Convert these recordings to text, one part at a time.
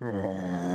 Oh.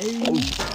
Ai.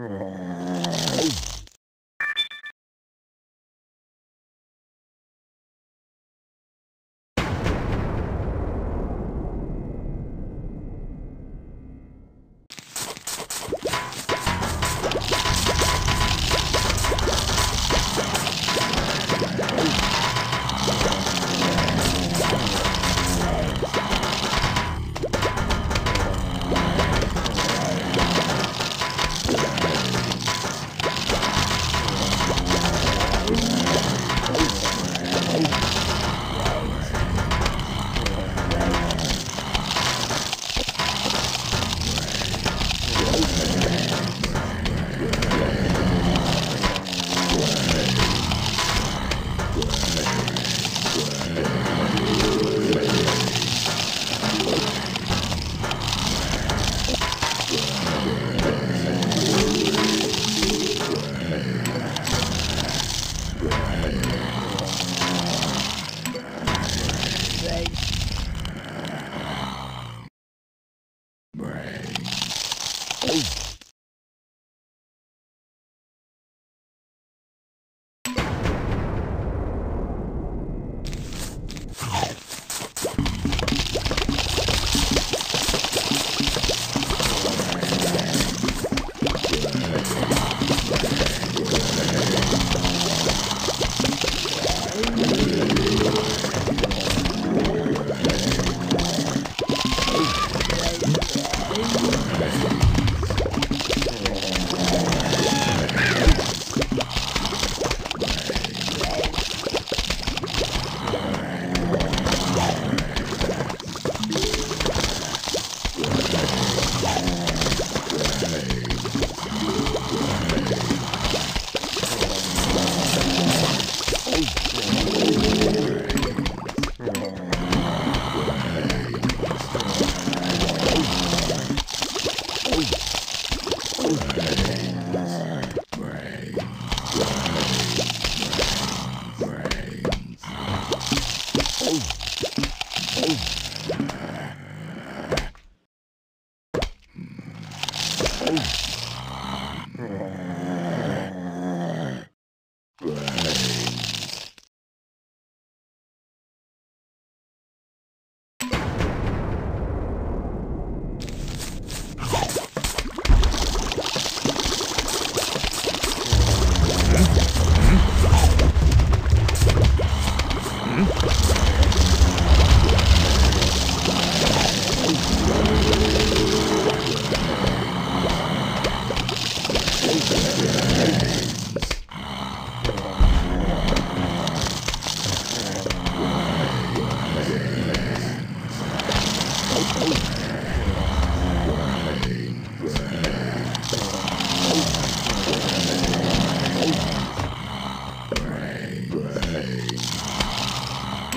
Oh.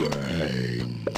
time.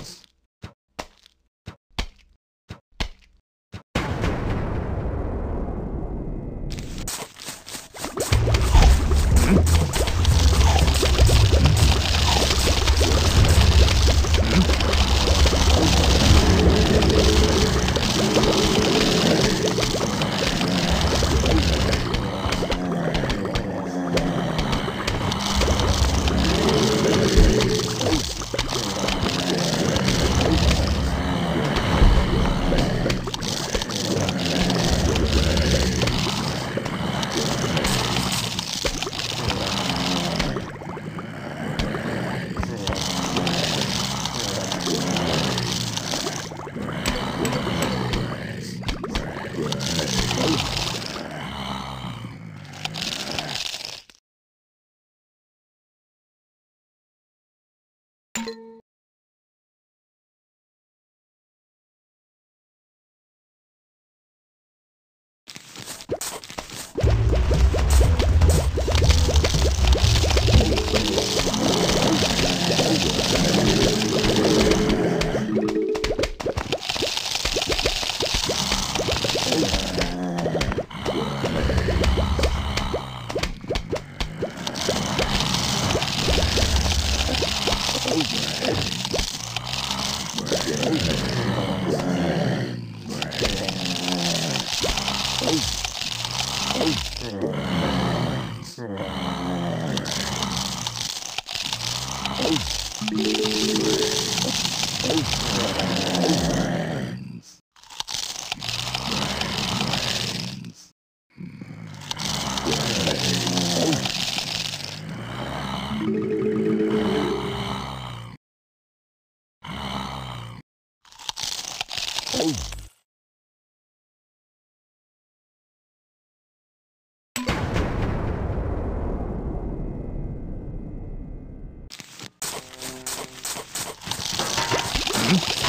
Hmm?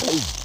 Oh.